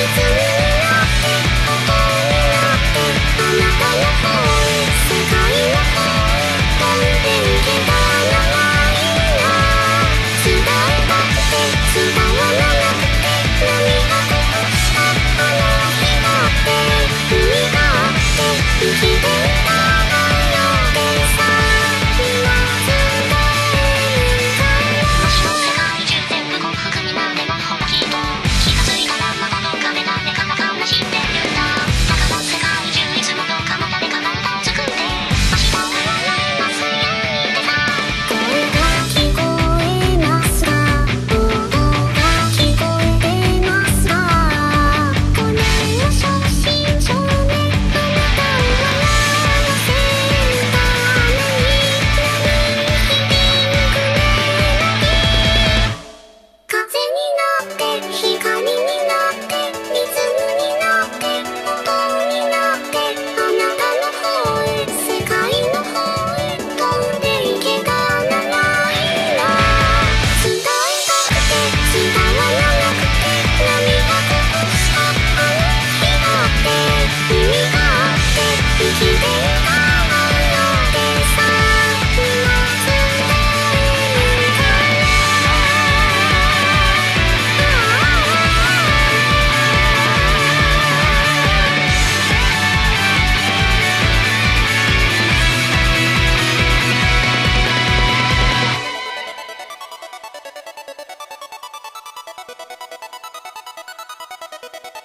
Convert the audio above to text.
あなたの方 Thank you.